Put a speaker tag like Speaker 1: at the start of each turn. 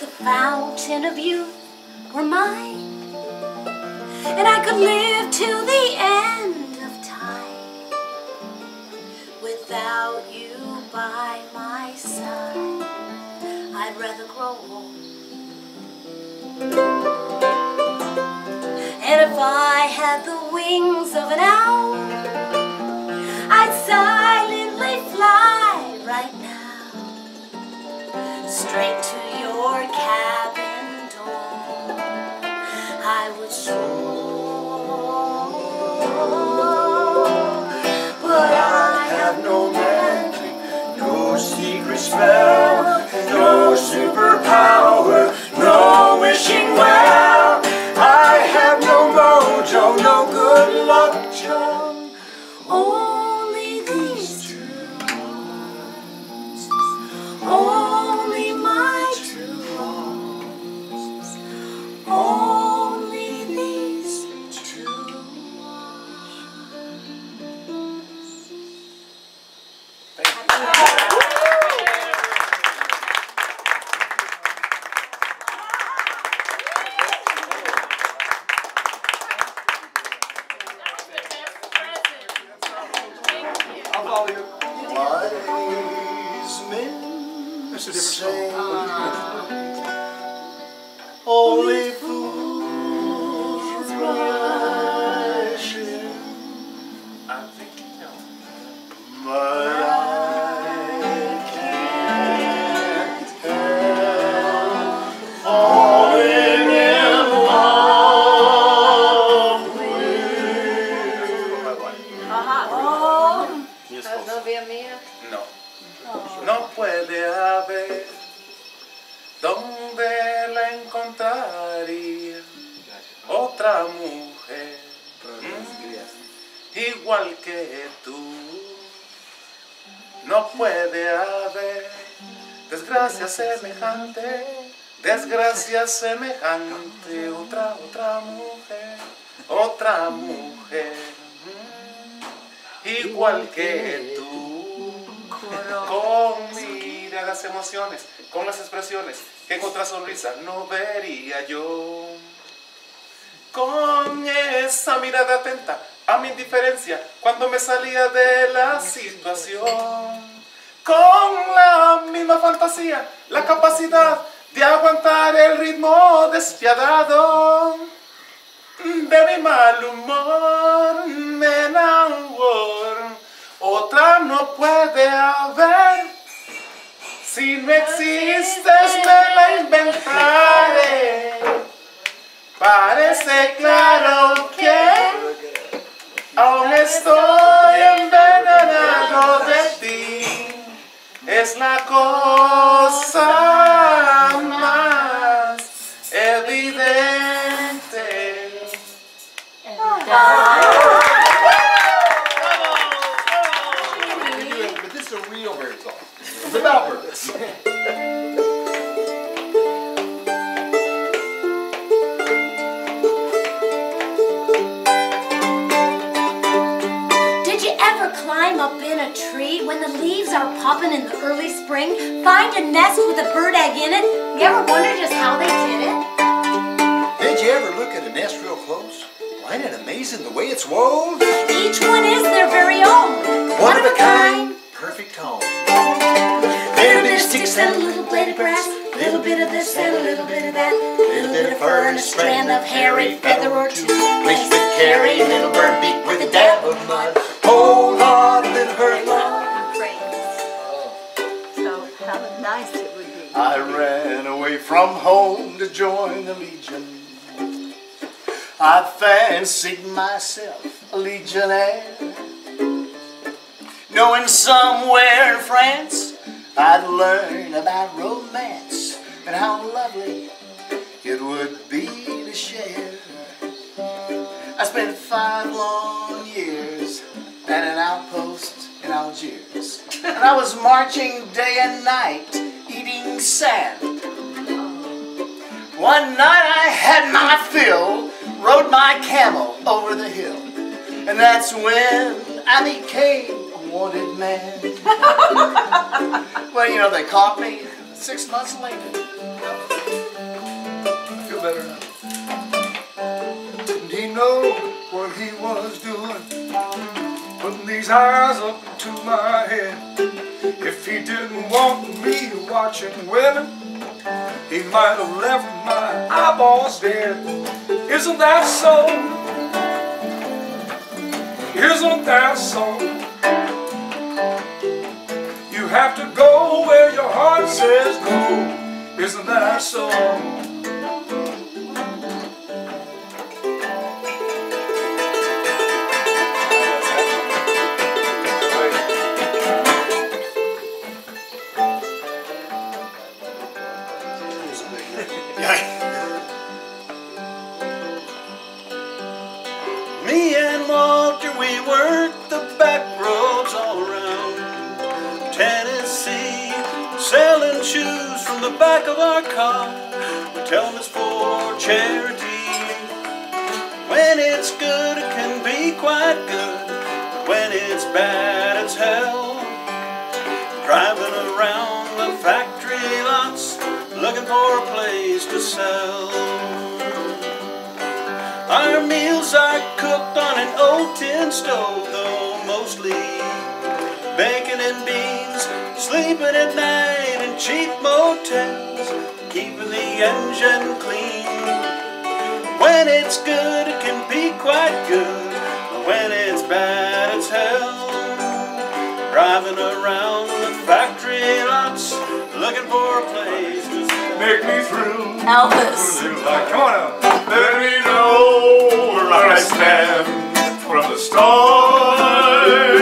Speaker 1: The
Speaker 2: fountain of youth were mine, and I could live till the end of time without you by my side, I'd rather grow old. And if I had the wings of an owl, I'd silently fly right now straight to But I have no magic,
Speaker 1: No secret spell, no superpower, no wishing well. I have no mojo, no good luck charm.
Speaker 2: only oh.
Speaker 1: Wise men say only
Speaker 3: puede haber donde la encontraría otra mujer. Mm, igual que tú. No puede haber desgracia semejante, desgracia semejante, otra, otra mujer, otra mujer. Mm, igual que tú. Miradas emociones, con las expresiones que con otra sonrisa no vería yo. Con esa mirada atenta a mi indiferencia cuando me salía de la situación. Con la misma fantasía, la capacidad de aguantar el ritmo despiadado de mi mal humor me enamoro. Otra no puede haber. Si no existes, me la inventaré. Parece claro que aún estoy envenenado de ti. Es la cosa
Speaker 2: climb up in a tree when the leaves are popping in the early spring? Find a nest with a bird egg in it? You ever wonder just how they did it?
Speaker 1: Did you ever look at a nest real close? Why, ain't it amazing the way it's wove?
Speaker 2: Each one is their very own.
Speaker 1: One of a kind, perfect home.
Speaker 2: Little bit of sticks and a little blade of grass. Little bit of this and a little bit of that. Little bit of fur and a strand of hairy feather or two.
Speaker 1: Placed with carry, little bird beak with a dab of mud wholehearted
Speaker 4: in her
Speaker 2: love.
Speaker 5: So how nice it would be.
Speaker 1: I ran away
Speaker 6: from home to join the Legion. I fancied myself a legionnaire. Knowing somewhere in France, I'd learn about romance and how lovely and I was marching day and night, eating sand. One night I had my fill, rode my camel over the hill, and that's when I became a wanted man. well, you know, they caught me six months later. I feel better now.
Speaker 7: Didn't he know what he was doing? Putting these eyes up into my head. He didn't want me watching women, he might have left my eyeballs dead. Isn't that so? Isn't that so? You have to go where your heart says go. Isn't that so?
Speaker 6: The back of our car. We tell them it's for charity. When it's good, it can be quite good. But when it's bad, it's hell. Driving around the factory lots, looking for a place to sell. Our meals are cooked on an old tin stove, though mostly bacon and beans. Sleeping at night cheap motels, keeping the engine clean. When it's good, it can be quite good, but when it's bad, it's hell. Driving around the factory lots, looking for a place to.
Speaker 7: Make me through.
Speaker 2: Elvis.
Speaker 7: Like, come on out. Let me know where I stand from the start.